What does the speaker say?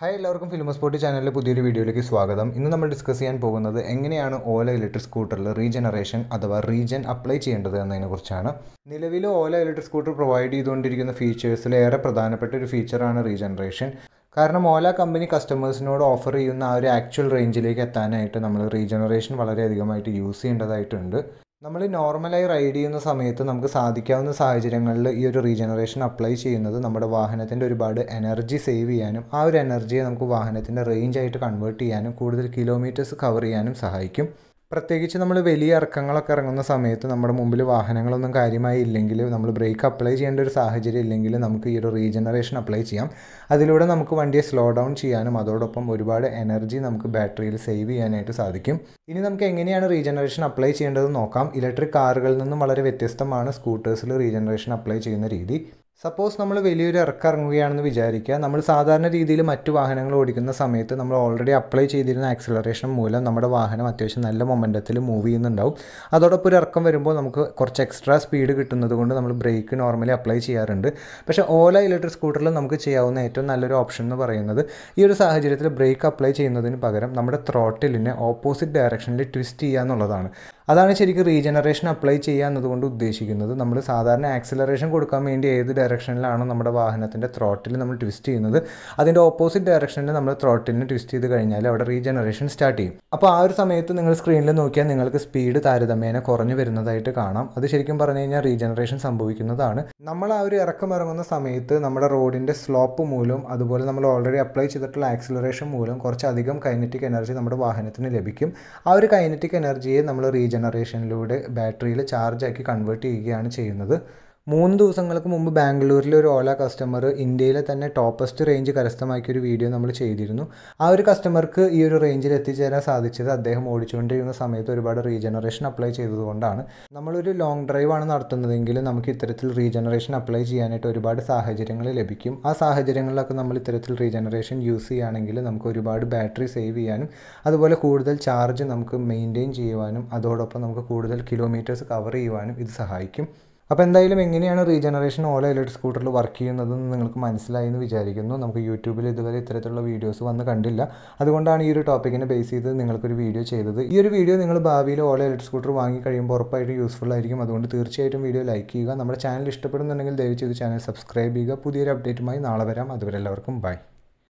Hi എല്ലാവർക്കും film sport ചാനലിലെ പുതിയൊരു വീഡിയോയിലേക്ക് സ്വാഗതം. ഇന്ന് നമ്മൾ ഡിസ്കസ് ചെയ്യാൻ പോകുന്നത് എങ്ങനെയാണ് ഓല ഇലക്ട്രിക് സ്കൂട്ടറിൽ റീജനറേഷൻ അഥവാ റീജൻ അപ്ലൈ ചെയ്യേണ്ടത് എന്നതിനെക്കുറിച്ചാണ് നിലവിൽ ഓല ഇലക്ട്രിക് സ്കൂട്ടർ പ്രൊവൈഡ് ചെയ്തുകൊണ്ടിരിക്കുന്ന ഫീച്ചേഴ്സിൽ ഏറെ പ്രധാനപ്പെട്ട ഒരു ഫീച്ചറാണ് റീജനറേഷൻ കാരണം ഓല കമ്പനി കസ്റ്റമേഴ്സിനോട് ഓഫർ ചെയ്യുന്ന ആ ഒരു ആക്ച്വൽ റേഞ്ചിലേക്ക് എത്താനായിട്ട് നമ്മൾ റീജനറേഷൻ വളരെയധികമായിട്ട് യൂസ് ചെയ്യേണ്ടതായിട്ടുണ്ട്. നമ്മൾ നോർമലായി റൈഡ് ചെയ്യുന്ന സമയത്ത് നമുക്ക് സാധിക്കാവുന്ന സാഹചര്യങ്ങളിൽ ഈ ഒരു റീജനറേഷൻ അപ്ലൈ ചെയ്യുന്നത് നമ്മുടെ വാഹനത്തിന്റെ ഒരുപാട് എനർജി സേവ് ചെയ്യാനും ആ ഒരു എനർജിയെ നമുക്ക് വാഹനത്തിന്റെ റേഞ്ച് ആയിട്ട് കൺവേർട്ട് ചെയ്യാനും കൂടുതൽ കിലോമീറ്റേഴ്സ് കവർ ചെയ്യാനും സഹായിക്കും. പ്രത്യേകിച്ച് നമ്മൾ വലിയ ഇറക്കങ്ങളൊക്കെ ഇറങ്ങുന്ന സമയത്ത് നമ്മുടെ മുമ്പിൽ വാഹനങ്ങളൊന്നും കാര്യമായി ഇല്ലെങ്കിൽ നമ്മൾ ബ്രേക്ക് അപ്ലൈ ചെയ്യേണ്ട ഒരു സാഹചര്യം ഇല്ലെങ്കിൽ നമുക്ക് ഈ ഒരു റീജനറേഷൻ അപ്ലൈ ചെയ്യാം. അതിലൂടെ നമുക്ക് വണ്ടിയെ സ്ലോ ഡൗൺ ചെയ്യാനും അതോടൊപ്പം ഒരുപാട് എനർജി നമുക്ക് ബാറ്ററിയിൽ സേവ് ചെയ്യാനായിട്ട് സാധിക്കും. ഇനി നമുക്ക് എങ്ങനെയാണ് റീജനറേഷൻ അപ്ലൈ ചെയ്യേണ്ടതെന്ന് നോക്കാം. ഇലക്ട്രിക് കാറുകളിൽ നിന്നും വളരെ വ്യത്യസ്തമാണ് സ്കൂട്ടേഴ്സിൽ റീജനറേഷൻ അപ്ലൈ ചെയ്യുന്ന രീതി. സപ്പോസ് നമ്മൾ വലിയൊരു ഇറക്കം ഇറങ്ങുകയാണെന്ന് വിചാരിക്കുക. നമ്മൾ സാധാരണ രീതിയിൽ മറ്റു വാഹനങ്ങൾ ഓടിക്കുന്ന സമയത്ത് നമ്മൾ ഓൾറെഡി അപ്ലൈ ചെയ്തിരുന്ന ആക്സിലറേഷൻ മൂലം നമ്മുടെ വാഹനം അത്യാവശ്യം നല്ല മൊമെന്റത്തിൽ മൂവ് ചെയ്യുന്നുണ്ടാവും. അതോടൊപ്പം ഒരു ഇറക്കം വരുമ്പോൾ നമുക്ക് കുറച്ച് എക്സ്ട്രാ സ്പീഡ് കിട്ടുന്നത് കൊണ്ട് നമ്മൾ ബ്രേക്ക് നോർമലി അപ്ലൈ ചെയ്യാറുണ്ട്. പക്ഷേ ഓല ഇലക്ട്രിക് സ്കൂട്ടറിൽ നമുക്ക് ചെയ്യാവുന്ന ഏറ്റവും നല്ലൊരു ഓപ്ഷൻ എന്ന് പറയുന്നത് ഈ ഒരു സാഹചര്യത്തിൽ ബ്രേക്ക് അപ്ലൈ ചെയ്യുന്നതിന് പകരം നമ്മുടെ ത്രോട്ടിലിനെ ഓപ്പോസിറ്റ് ഡയറക്ഷനിൽ ട്വിസ്റ്റ് ചെയ്യുക എന്നുള്ളതാണ്. അതാണ് ശരിക്കും റീജനറേഷൻ അപ്ലൈ ചെയ്യുക എന്നതുകൊണ്ട് ഉദ്ദേശിക്കുന്നത്. നമ്മൾ സാധാരണ ആക്സിലറേഷൻ കൊടുക്കാൻ വേണ്ടി ഏത് ഡയറക്ഷനിലാണോ നമ്മുടെ വാഹനത്തിന്റെ ത്രോട്ടിൽ നമ്മൾ ട്വിസ്റ്റ് ചെയ്യുന്നത്. അതിന്റെ ഓപ്പോസിറ്റ് ഡയറക്ഷനിൽ നമ്മൾ ത്രോട്ടിലിന് ട്വിസ്റ്റ് ചെയ്ത് കഴിഞ്ഞാൽ അവിടെ റീജനറേഷൻ സ്റ്റാർട്ട് ചെയ്യും. അപ്പോൾ ആ ഒരു സമയത്ത് നിങ്ങൾ സ്ക്രീനിൽ നോക്കിയാൽ നിങ്ങൾക്ക് സ്പീഡ് താരതമ്യേന കുറഞ്ഞു വരുന്നതായിട്ട് കാണാം. അത് ശരിക്കും പറഞ്ഞു കഴിഞ്ഞാൽ റീജനറേഷൻ സംഭവിക്കുന്നതാണ്. നമ്മൾ ആ ഒരു ഇറക്കം ഇറങ്ങുന്ന സമയത്ത് നമ്മുടെ റോഡിന്റെ സ്ലോപ്പ് മൂലം അതുപോലെ നമ്മൾ ഓൾറെഡി അപ്ലൈ ചെയ്തിട്ടുള്ള ആക്സിലറേഷൻ മൂലം കുറച്ചധികം കൈനറ്റിക് എനർജി നമ്മുടെ വാഹനത്തിന് ലഭിക്കും. ആ ഒരു കൈനറ്റിക് എനർജിയെ നമ്മൾ റീജനറേഷനിലൂടെ ബാറ്ററിയിൽ ചാർജാക്കി കൺവേർട്ട് ചെയ്യുകയാണ് ചെയ്യുന്നത്. മൂന്ന് ദിവസങ്ങൾക്ക് മുമ്പ് ബാംഗ്ലൂരിലെ ഒരു ഓല കസ്റ്റമർ ഇന്ത്യയിലെ തന്നെ ടോപ്പസ്റ്റ് റേഞ്ച് കരസ്ഥമാക്കിയ ഒരു വീഡിയോ നമ്മൾ ചെയ്തിരുന്നു. ആ ഒരു കസ്റ്റമർക്ക് ഈ ഒരു റേഞ്ചിൽ എത്തിച്ചേരാൻ സാധിച്ചത് അദ്ദേഹം ഓടിച്ചുകൊണ്ടിരുന്ന സമയത്ത് ഒരുപാട് റീജനറേഷൻ അപ്ലൈ ചെയ്തതുകൊണ്ടാണ്. നമ്മളൊരു ലോങ് ഡ്രൈവ് ആണ് നടത്തുന്നതെങ്കിൽ നമുക്ക് ഇത്തരത്തിൽ റീജനറേഷൻ അപ്ലൈ ചെയ്യാനായിട്ട് ഒരുപാട് സാഹചര്യങ്ങൾ ലഭിക്കും. ആ സാഹചര്യങ്ങളിലൊക്കെ നമ്മൾ ഇത്തരത്തിൽ റീജനറേഷൻ യൂസ് ചെയ്യുകയാണെങ്കിൽ നമുക്ക് ഒരുപാട് ബാറ്ററി സേവ് ചെയ്യാനും അതുപോലെ കൂടുതൽ ചാർജ് നമുക്ക് മെയിന്റെയിൻ ചെയ്യുവാനും അതോടൊപ്പം നമുക്ക് കൂടുതൽ കിലോമീറ്റേഴ്സ് കവർ ചെയ്യുവാനും ഇത് സഹായിക്കും. അപ്പോൾ എന്തായാലും എങ്ങനെയാണ് റീജനറേഷൻ ഓല ഇലക്ട്രിക് സ്കൂട്ടറിൽ വർക്ക് ചെയ്യുന്നതെന്ന് നിങ്ങൾക്ക് മനസ്സിലായി എന്ന് വിചാരിക്കുന്നു. നമുക്ക് യൂട്യൂബിൽ ഇതുവരെ ഇത്തരത്തിലുള്ള വീഡിയോസ് വന്ന് കണ്ടില്ല. അതുകൊണ്ടാണ് ഈ ഒരു ടോപ്പിക്കിനെ ബേസ് ചെയ്ത് നിങ്ങൾക്കൊരു വീഡിയോ ചെയ്തത്. ഈ ഒരു വീഡിയോ നിങ്ങൾ ഭാവിയിൽ ഓല ഇലക്ട്രിക് സ്കൂട്ടർ വാങ്ങി കഴിയുമ്പോൾ ഉറപ്പായിട്ടും യൂസ്ഫുൾ ആയിരിക്കും. അതുകൊണ്ട് തീർച്ചയായിട്ടും വീഡിയോ ലൈക്ക് ചെയ്യുക. നമ്മുടെ ചാനൽ ഇഷ്ടപ്പെടുന്നുണ്ടെങ്കിൽ ദയവ് ചെയ്ത് ചാനൽ സബ്സ്ക്രൈബ് ചെയ്യുക. പുതിയൊരു അപ്ഡേറ്റുമായി നാളെ വരാം. അതുവരെ എല്ലാവർക്കും ബൈ